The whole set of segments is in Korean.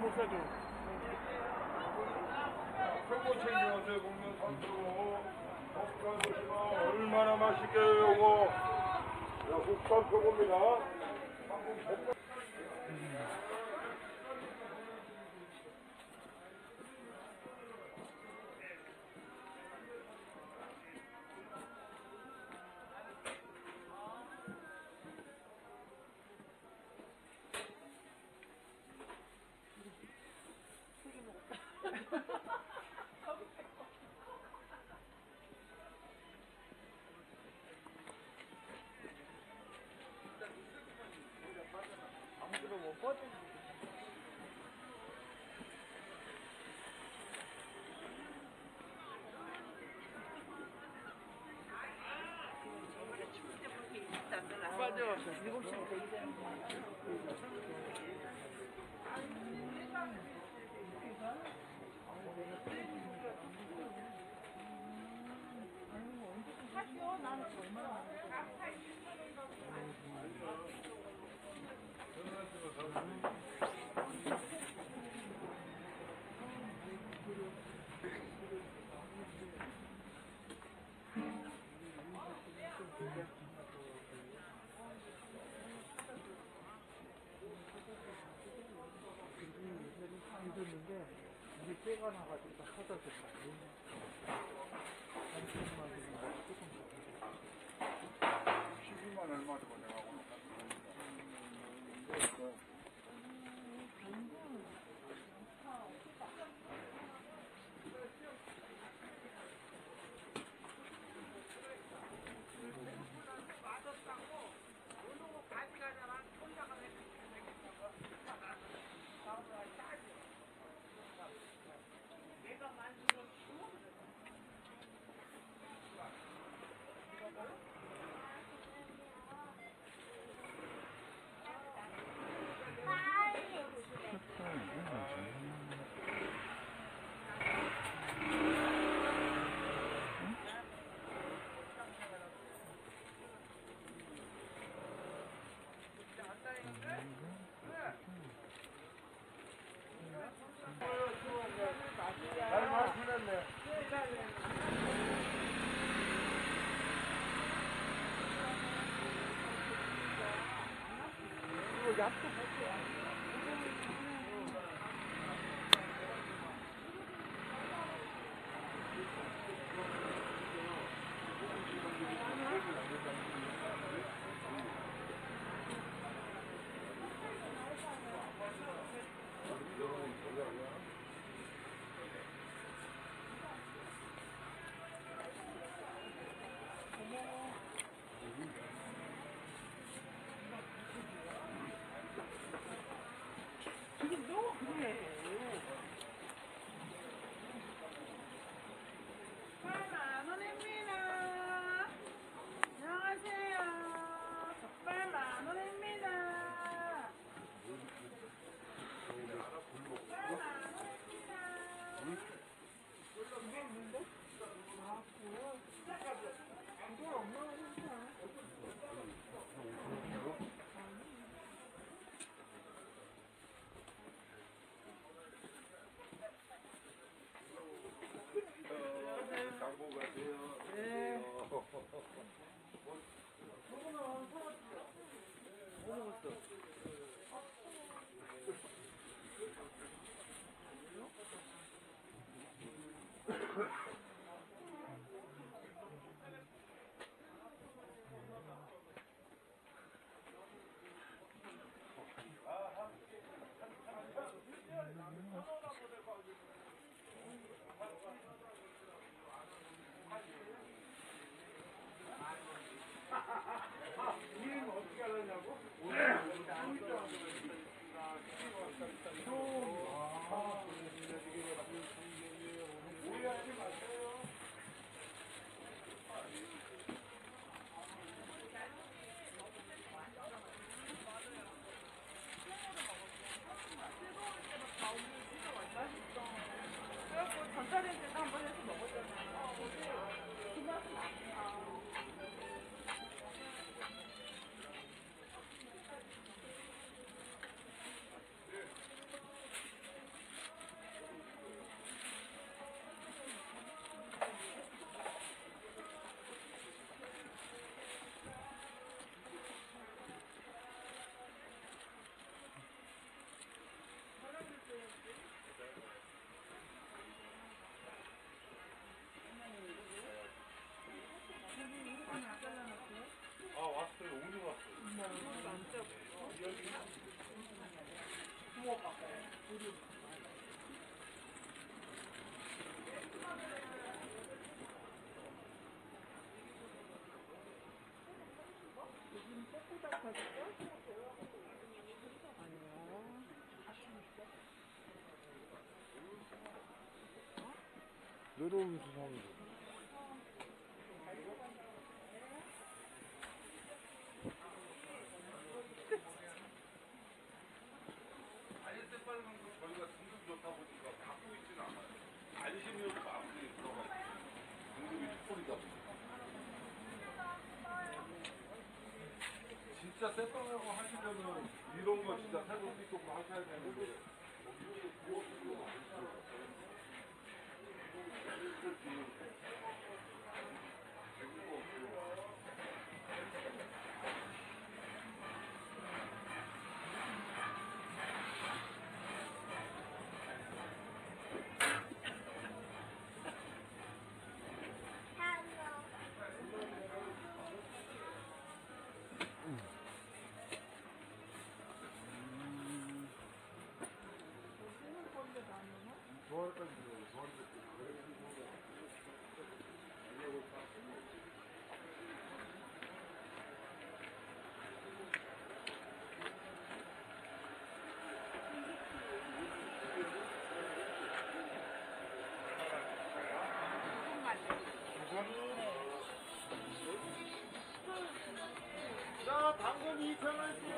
못 사줘. 최고 챙겨서 먹는 산소고 국산 얼마나 맛있게요 요거 야 국산 표고입니다 아무 데도 못 꺼져. 맞아. 일곱 시면 되기 때문에. 힘들는데 이게 쇠가 나가지고 다 터졌겠다. 한쪽만 그냥 조금 12만 얼마 주고 내가 오늘 잘 마시겠네 이 どう、ね 외로운 세상이. 아 빨간 거 저희가 등급 좋다 보니까 갖고 있지는 않아요. 안심이어도 마음이 들어가 있어요. 등급이 촛불이다 보니까. 진짜 새빵하고 하시면은 이런 거 진짜 새로 띠고 하셔야 되는데. 2,000원씩. 저내 만 이제 하나. 이모 뭐.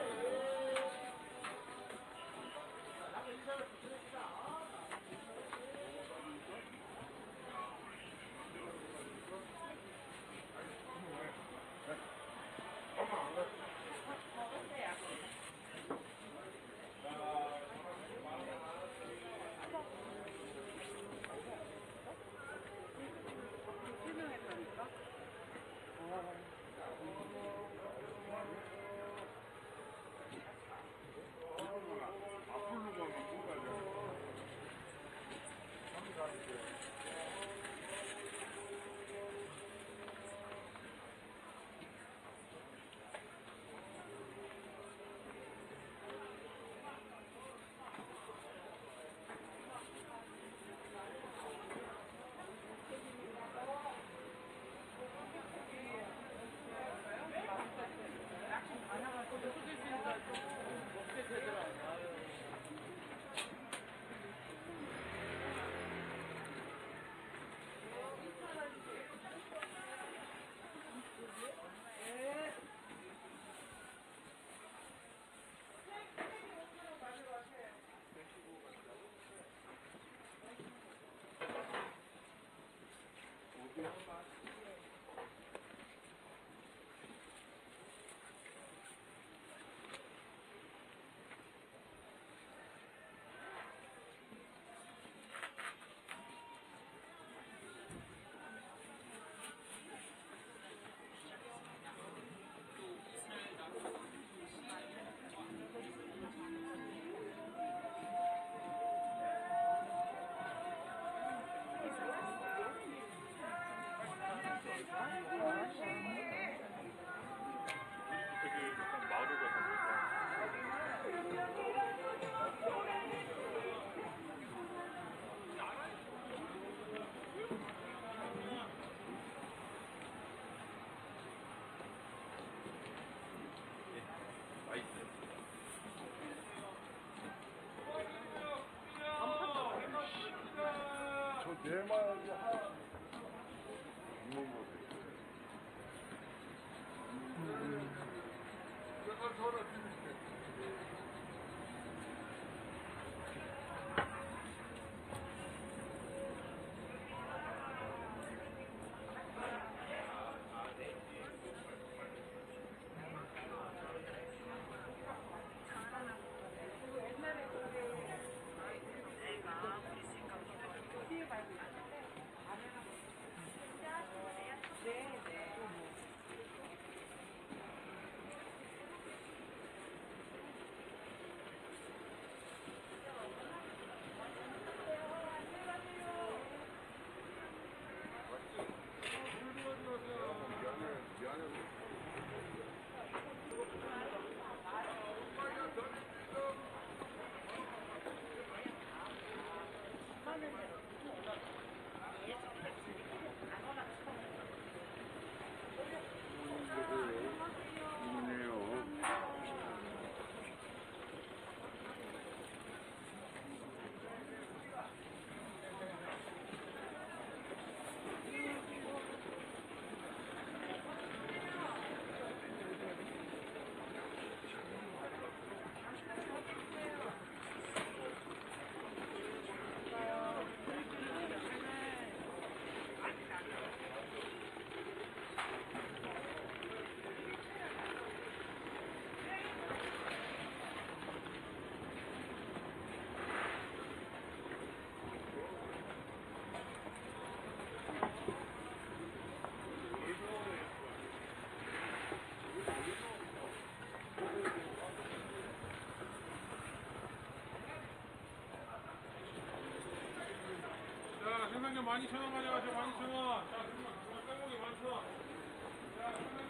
Sonra 12,000원 가져가죠, 12,000원. 자, 쌍목이 12,000원. 실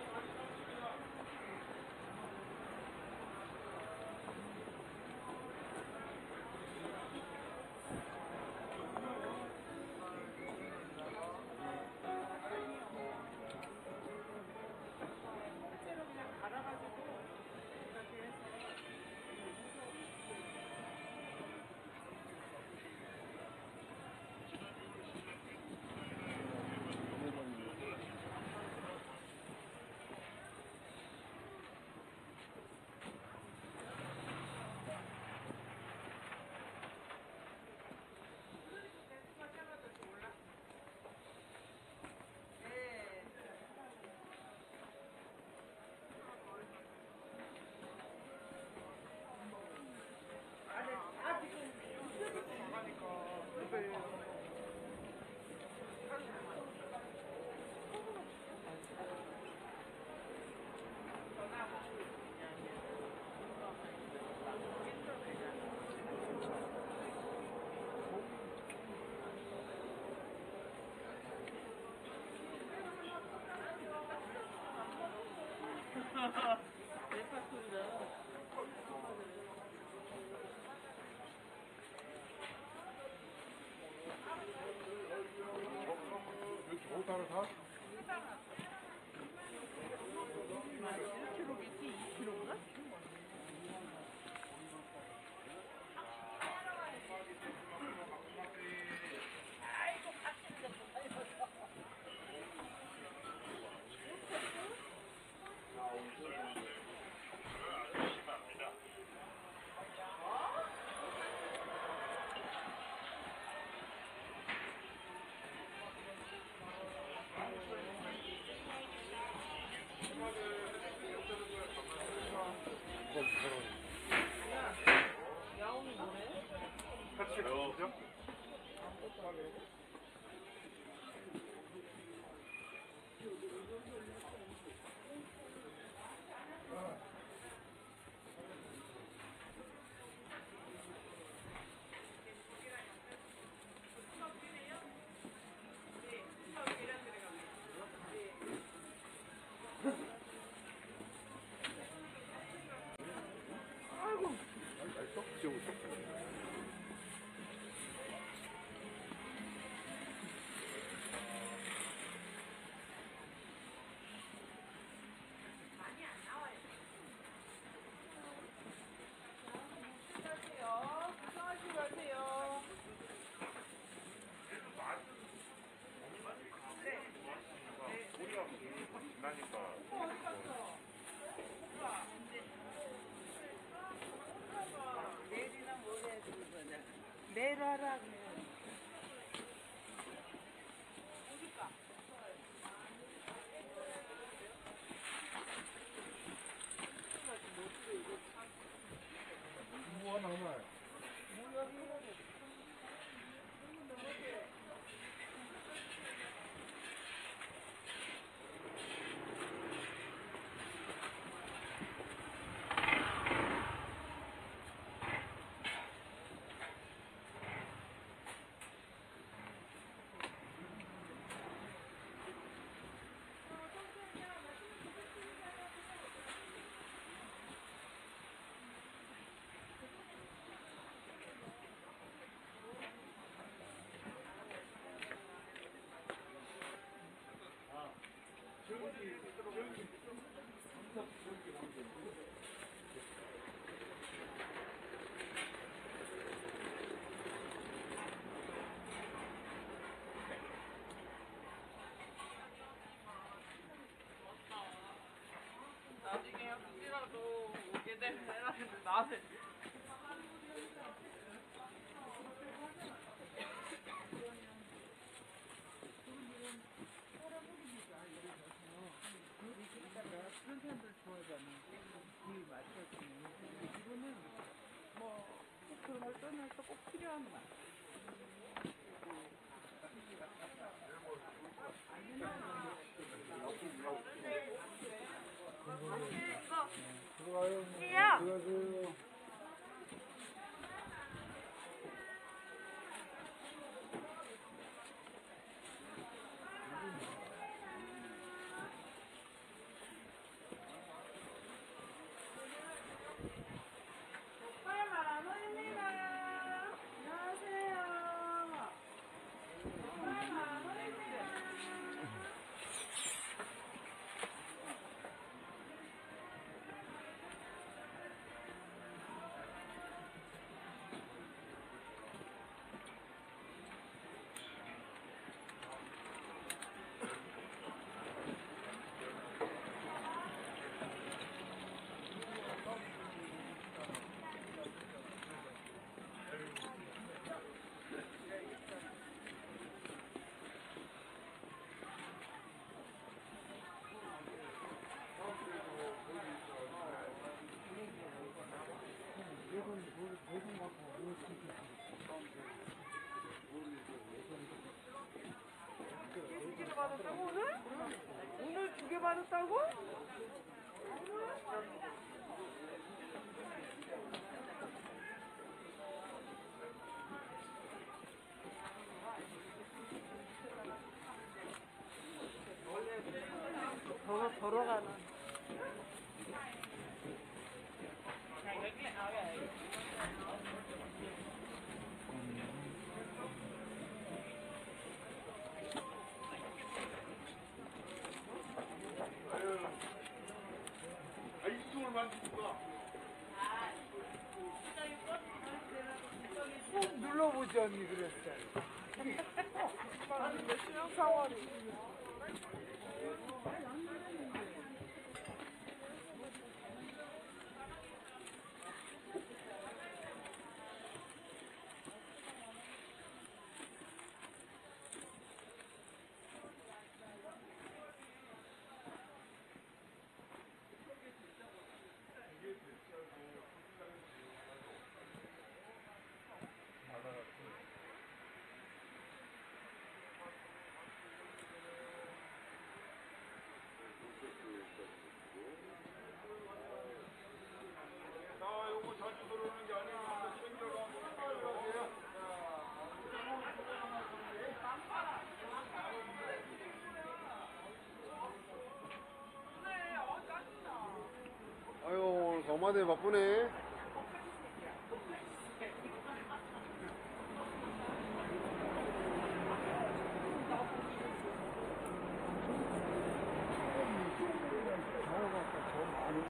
야옹이 뭐래? 같이? 지워보자. 안 রাখবে 나중에 혹시라도 오게 되면 나한테 그런 사람들 좋아하잖아. 그 맛이었지. 이거는 뭐, 꼭 그런 걸 떠나서 꼭 필요한 맛. 들어가요. 야! 들어가세요. 두개 받았다고 오늘? 오늘 두 개 받았다고? 걸어, 걸어가는. 눌러보지 언니 그랬어. 아니 수영 사원이. 나 요거 자주 들어오는 게 아니고 한번 챙겨가 챙겨가세요. 거마대 바쁘네.